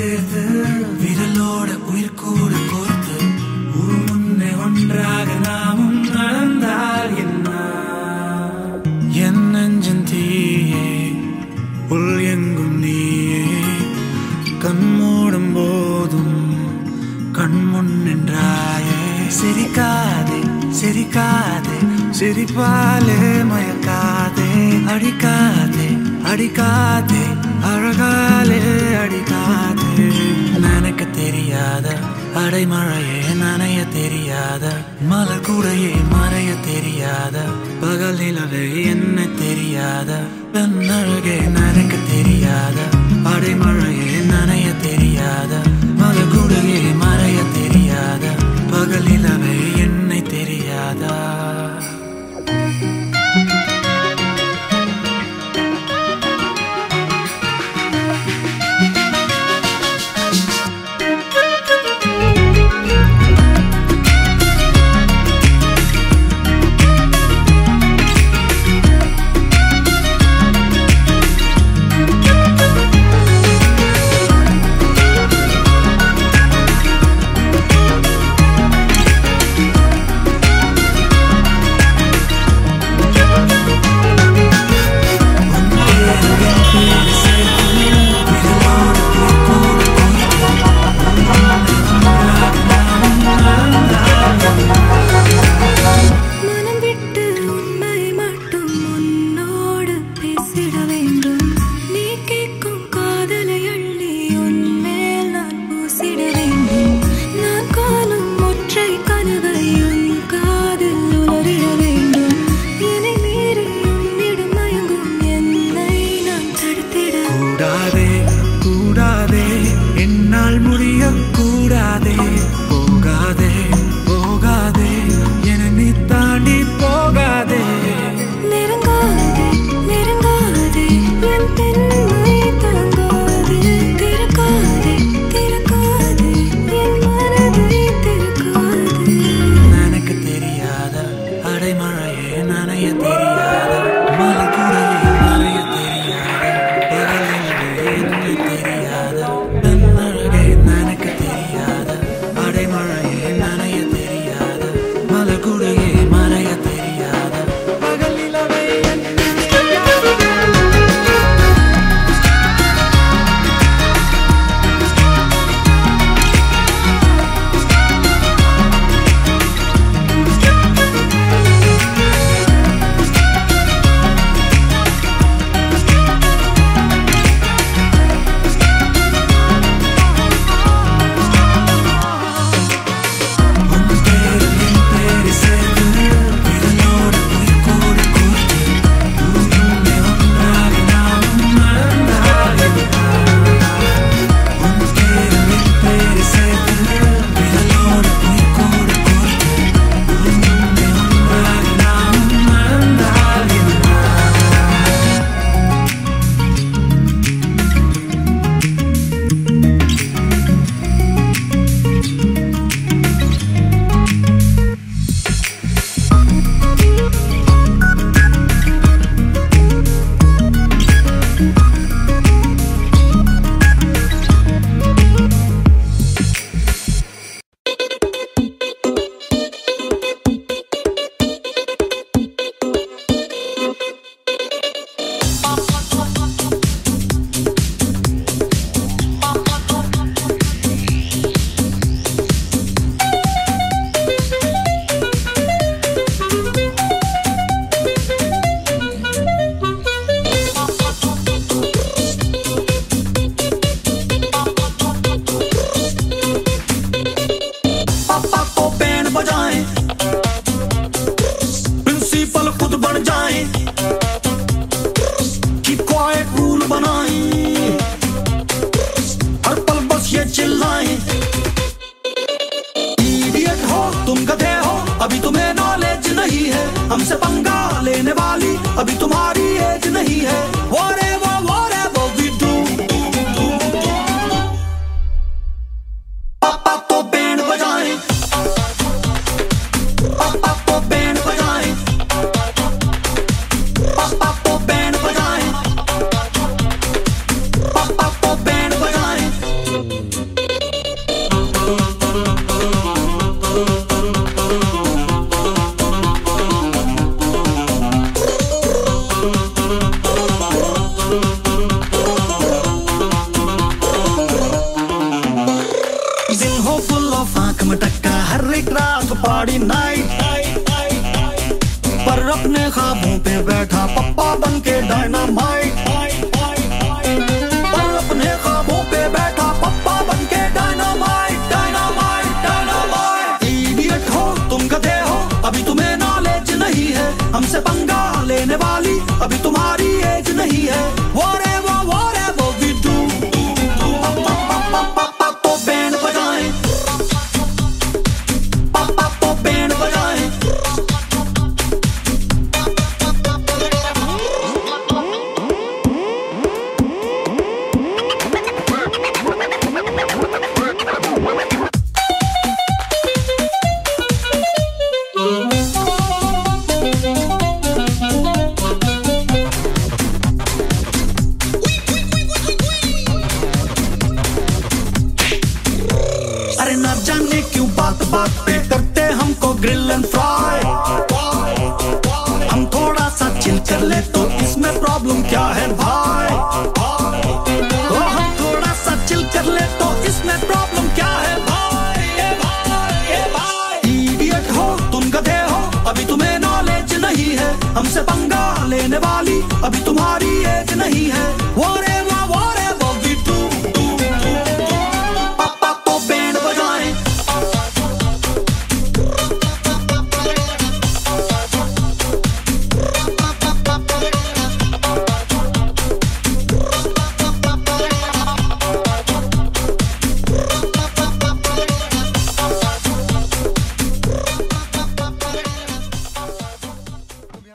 சேர்த்து விரலோட உயிர் கூட கோர்த்து ஒரு முன்னே ஒன்றாக நாமும் நடந்தால் என்ன? என் நெஞ்சன் தீயே உள் எங்கும் நீயே. கண் மூடும் போதும் கண் முன் நின்றாயே. சிரிக்காதே சிரிக்காதே சிரிப்பாலே அடைமழையே நனைய தெரியாத மலர் கூடையே மறைய தெரியாத பகல் நிலவே என்ன தெரியாத நன்னழகே நனைக்க தெரியாத அடைமழையே நனைய தெரியாத மலர் கூடையே மறைய தெரியாத பகல் நிலவே अभी तो तुम्हें नॉलेज नहीं है। हमसे पंगा दिन हो फुल ऑफ़ आँख में टक्का हर एक रात पाड़ी नाइट पर अपने खाबों पे बैठा, पप्पा बन के डायनामाइट करते हमको ग्रिल एंड फ्रॉग